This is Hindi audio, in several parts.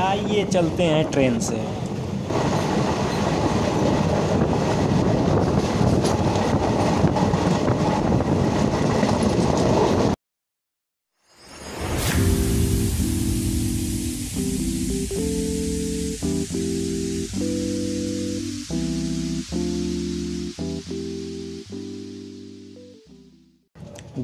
आइए चलते हैं ट्रेन से।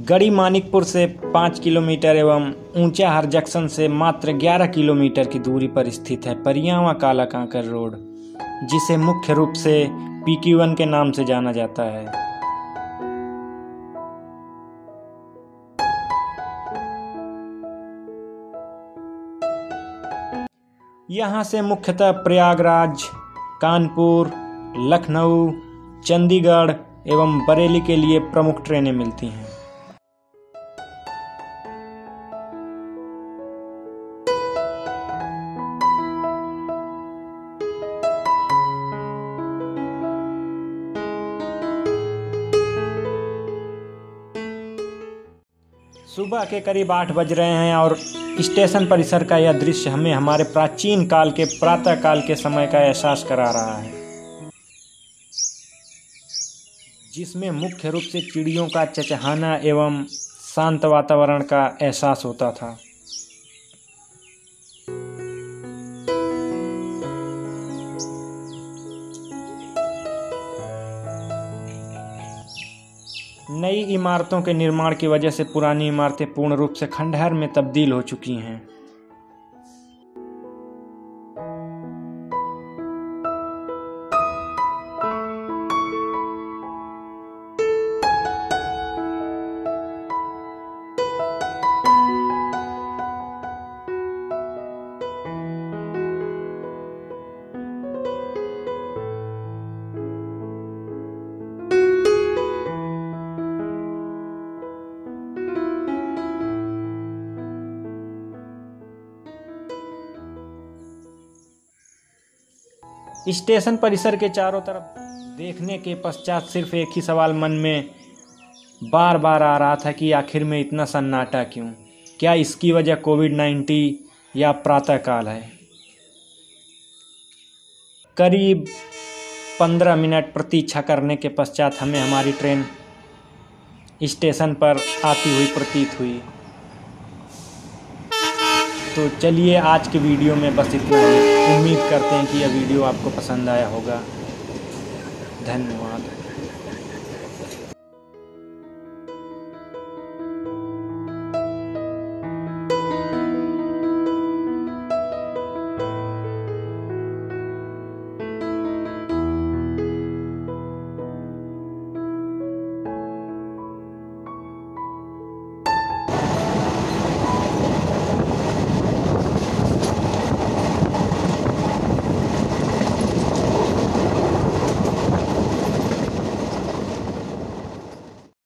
गड़ी मानिकपुर से पाँच किलोमीटर एवं ऊंचाहार जंक्शन से मात्र 11 किलोमीटर की दूरी पर स्थित है परियावा काला कांकर रोड, जिसे मुख्य रूप से वन के नाम से जाना जाता है। यहाँ से मुख्यतः प्रयागराज, कानपुर, लखनऊ, चंडीगढ़ एवं बरेली के लिए प्रमुख ट्रेनें मिलती हैं। सुबह के करीब आठ बज रहे हैं और स्टेशन परिसर का यह दृश्य हमें हमारे प्राचीन काल के, प्रातः काल के समय का एहसास करा रहा है। जिसमें मुख्य रूप से चिड़ियों का चचहाना एवं शांत वातावरण का एहसास होता था। नई इमारतों के निर्माण की वजह से पुरानी इमारतें पूर्ण रूप से खंडहर में तब्दील हो चुकी हैं। स्टेशन परिसर के चारों तरफ़ देखने के पश्चात सिर्फ़ एक ही सवाल मन में बार बार आ रहा था कि आखिर में इतना सन्नाटा क्यों? क्या इसकी वजह कोविड नाइन्टीन या प्रातःकाल है? करीब पंद्रह मिनट प्रतीक्षा करने के पश्चात हमें हमारी ट्रेन स्टेशन पर आती हुई प्रतीत हुई। तो चलिए आज के वीडियो में बस इतना ही। उम्मीद करते हैं कि यह वीडियो आपको पसंद आया होगा। धन्यवाद।